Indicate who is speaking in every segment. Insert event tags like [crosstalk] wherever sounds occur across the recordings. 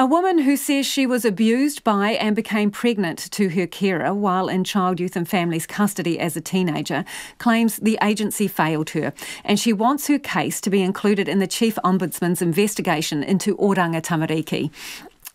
Speaker 1: A woman who says she was abused by and became pregnant to her carer while in Child, Youth and Families custody as a teenager claims the agency failed her and she wants her case to be included in the Chief Ombudsman's investigation into Oranga Tamariki.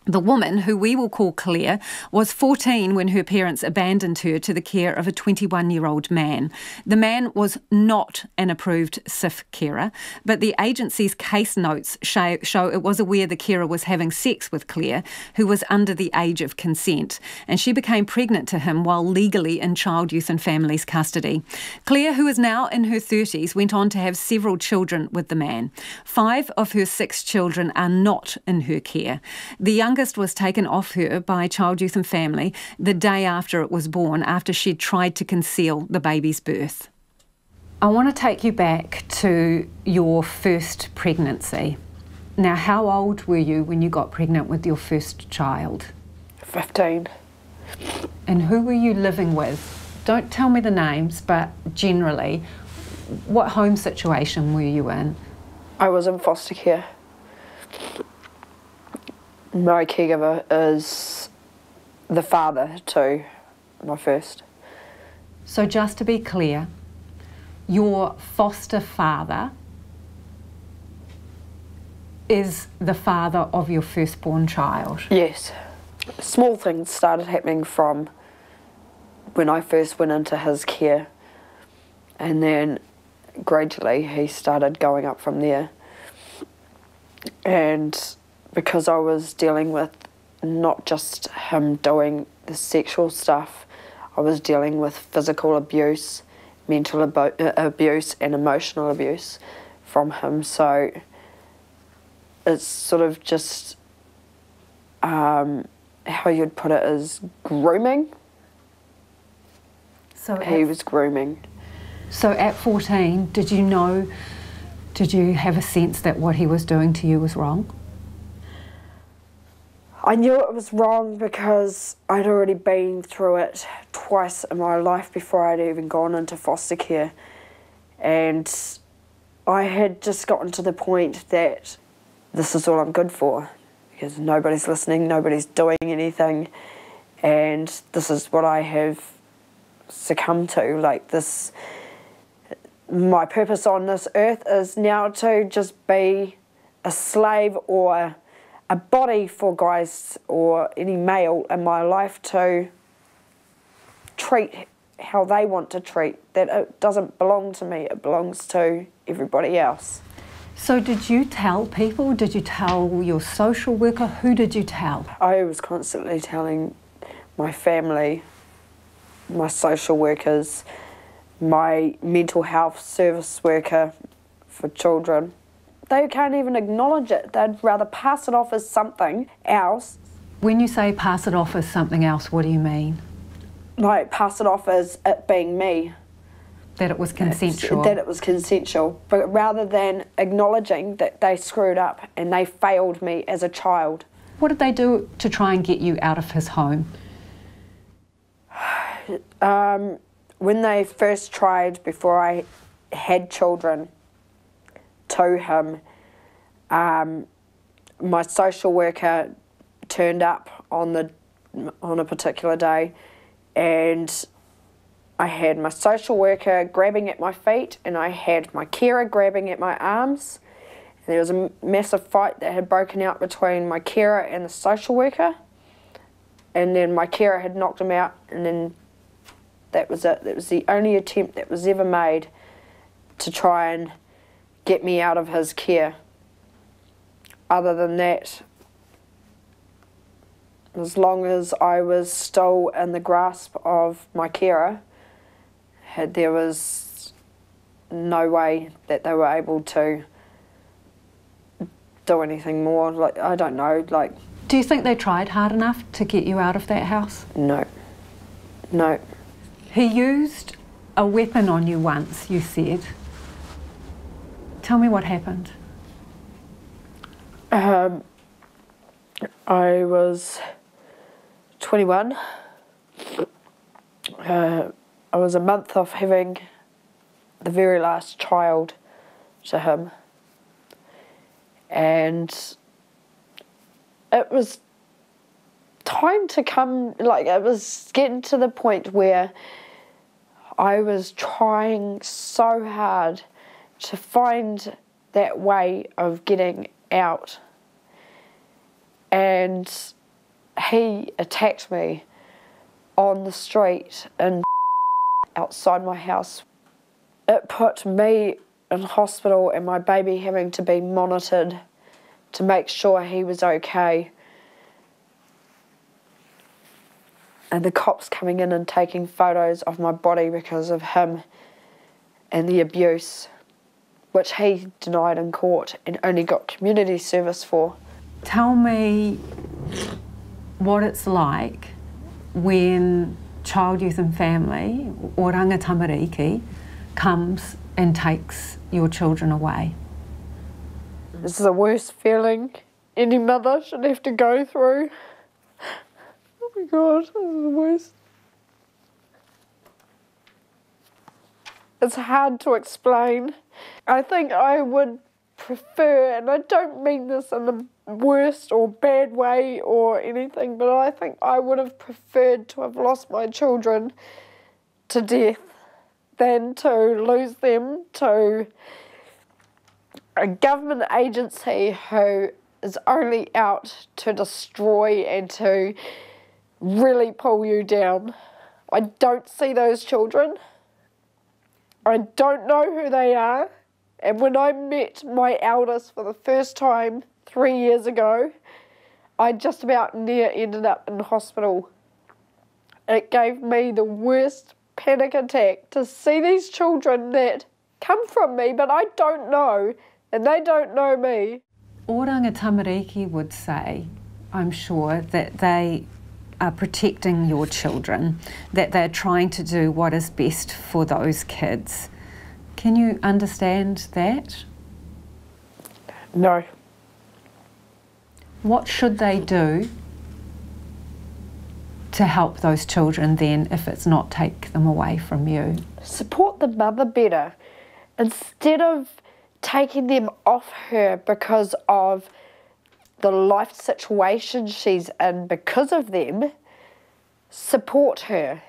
Speaker 1: The woman, who we will call Claire, was 14 when her parents abandoned her to the care of a 21 year old man. The man was not an approved CYF carer, but the agency's case notes show, show, it was aware the carer was having sex with Claire, who was under the age of consent, and she became pregnant to him while legally in child, youth, and families custody. Claire, who is now in her 30s, went on to have several children with the man. Five of her six children are not in her care. The young youngest was taken off her by Child, Youth and Family the day after it was born, after she'd tried to conceal the baby's birth. I want to take you back to your first pregnancy. Now, how old were you when you got pregnant with your first child?
Speaker 2: 15.
Speaker 1: And who were you living with? Don't tell me the names, but generally, what home situation were you in?
Speaker 2: I was in foster care my caregiver is the father to my first.
Speaker 1: So, just to be clear, your foster father is the father of your firstborn child?
Speaker 2: Yes. Small things started happening from when I first went into his care, and then gradually he started going up from there. And because I was dealing with not just him doing the sexual stuff, I was dealing with physical abuse, mental abo- uh, abuse, and emotional abuse from him. So it's sort of just um, how you'd put it is grooming. So he was grooming.
Speaker 1: So at 14, did you know, did you have a sense that what he was doing to you was wrong?
Speaker 2: I knew it was wrong because I'd already been through it twice in my life before I'd even gone into foster care. And I had just gotten to the point that this is all I'm good for because nobody's listening, nobody's doing anything, and this is what I have succumbed to. Like, this, my purpose on this earth is now to just be a slave or a body for guys or any male in my life to treat how they want to treat. That it doesn't belong to me, it belongs to everybody else.
Speaker 1: So, did you tell people? Did you tell your social worker? Who did you tell?
Speaker 2: I was constantly telling my family, my social workers, my mental health service worker for children they can't even acknowledge it. They'd rather pass it off as something else.
Speaker 1: When you say pass it off as something else, what do you mean?
Speaker 2: Like pass it off as it being me.
Speaker 1: That it was consensual.
Speaker 2: That it was consensual. But rather than acknowledging that they screwed up and they failed me as a child.
Speaker 1: What did they do to try and get you out of his home? [sighs]
Speaker 2: Um, when they first tried, before I had children, to him. Um, my social worker turned up on the on a particular day, and I had my social worker grabbing at my feet, and I had my carer grabbing at my arms. And there was a massive fight that had broken out between my carer and the social worker, and then my carer had knocked him out, and then that was it. That was the only attempt that was ever made to try and get me out of his care. Other than that, as long as I was still in the grasp of my carer, had, there was no way that they were able to do anything more. Like I don't know. Like,
Speaker 1: do you think they tried hard enough to get you out of that house?
Speaker 2: No. No.
Speaker 1: He used a weapon on you once. You said. Tell me what happened.
Speaker 2: Um, I was 21. Uh, I was a month off having the very last child to him. And it was time to come, like, it was getting to the point where I was trying so hard to find that way of getting out. And he attacked me on the street and [laughs] outside my house. It put me in hospital and my baby having to be monitored to make sure he was okay. And the cops coming in and taking photos of my body because of him and the abuse, which he denied in court and only got community service for.
Speaker 1: Tell me what it's like when Child, Youth and Family, Oranga Tamariki, comes and takes your children away.
Speaker 2: This is the worst feeling any mother should have to go through. Oh my god, this is the worst. It's hard to explain. I think I would prefer, and I don't mean this in the worst or bad way or anything, but I think I would have preferred to have lost my children to death than to lose them to a government agency who is only out to destroy and to really pull you down. I don't see those children. I don't know who they are. And when I met my eldest for the first time three years ago, I just about near ended up in hospital. It gave me the worst panic attack to see these children that come from me, but I don't know, and they don't know me.
Speaker 1: Oranga Tamariki would say, I'm sure, that they are protecting your children, that they're trying to do what is best for those kids. Can you understand that?
Speaker 2: No.
Speaker 1: What should they do to help those children then if it's not take them away from you?
Speaker 2: Support the mother better. Instead of taking them off her because of the life situation she's in because of them, support her.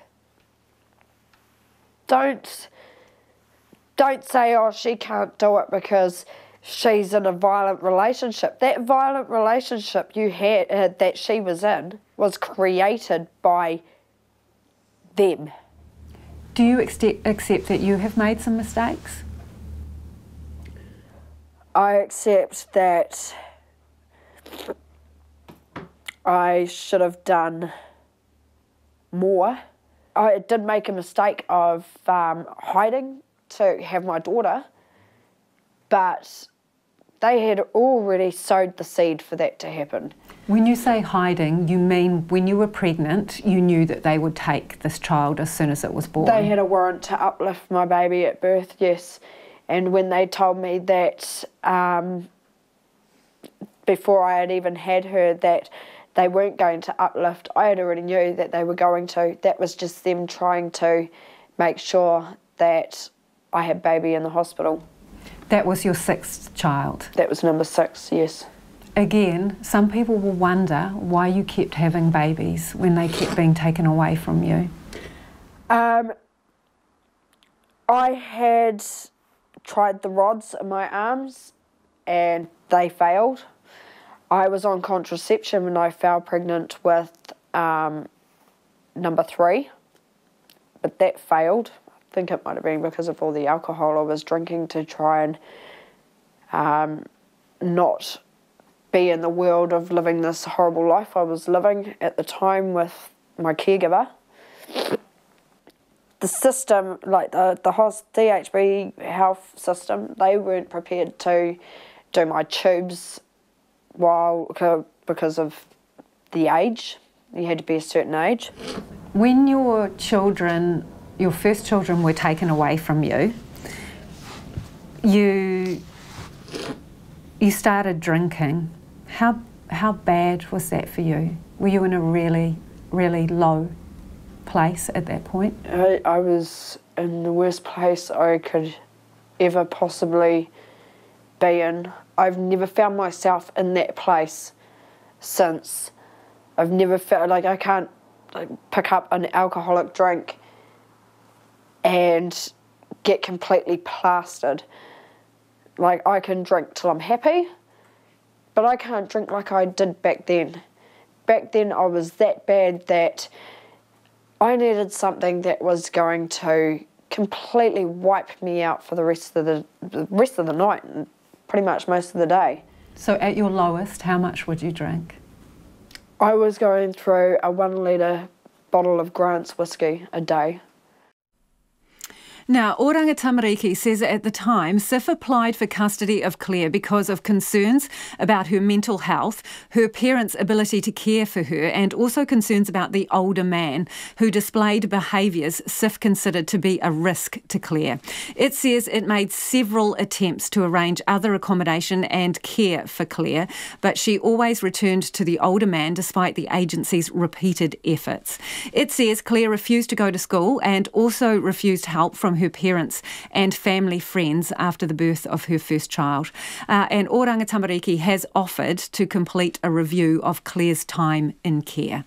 Speaker 2: Don't don't say, oh, she can't do it because she's in a violent relationship. That violent relationship you had uh, that she was in was created by them.
Speaker 1: Do you accept, accept that you have made some mistakes?
Speaker 2: I accept that I should have done more. I did make a mistake of um, hiding to have my daughter, but they had already sowed the seed for that to happen.
Speaker 1: When you say hiding, you mean when you were pregnant, you knew that they would take this child as soon as it was born?
Speaker 2: They had a warrant to uplift my baby at birth, yes. And when they told me that um, before I had even had her, that they weren't going to uplift, I had already knew that they were going to. That was just them trying to make sure that I had baby in the hospital.
Speaker 1: That was your sixth child?
Speaker 2: That was number six, yes.
Speaker 1: Again, some people will wonder why you kept having babies when they kept being taken away from you.
Speaker 2: Um, I had tried the rods in my arms and they failed. I was on contraception when I fell pregnant with um, number three, but that failed I think it might have been because of all the alcohol I was drinking to try and um, not be in the world of living this horrible life I was living at the time with my caregiver. The system, like the, the DHB health system, they weren't prepared to do my tubes while because of the age. You had to be a certain age.
Speaker 1: When your children your first children were taken away from you, you you started drinking. How how bad was that for you? Were you in a really really low place at that point?
Speaker 2: I, I was in the worst place I could ever possibly be in. I've never found myself in that place since. I've never felt like I can't like, pick up an alcoholic drink and get completely plastered. Like I can drink till I'm happy, but I can't drink like I did back then. Back then I was that bad that I needed something that was going to completely wipe me out for the rest of the, the rest of the night pretty much most of the day.
Speaker 1: So at your lowest, how much would you drink?
Speaker 2: I was going through a one litre bottle of Grant's whiskey a day.
Speaker 1: Now, Oranga Tamariki says at the time, CYF applied for custody of Claire because of concerns about her mental health, her parents' ability to care for her, and also concerns about the older man who displayed behaviours CYF considered to be a risk to Claire. It says it made several attempts to arrange other accommodation and care for Claire, but she always returned to the older man despite the agency's repeated efforts. It says Claire refused to go to school and also refused help her parents and family friends after the birth of her first child. Uh, and Oranga Tamariki has offered to complete a review of Claire's time in care.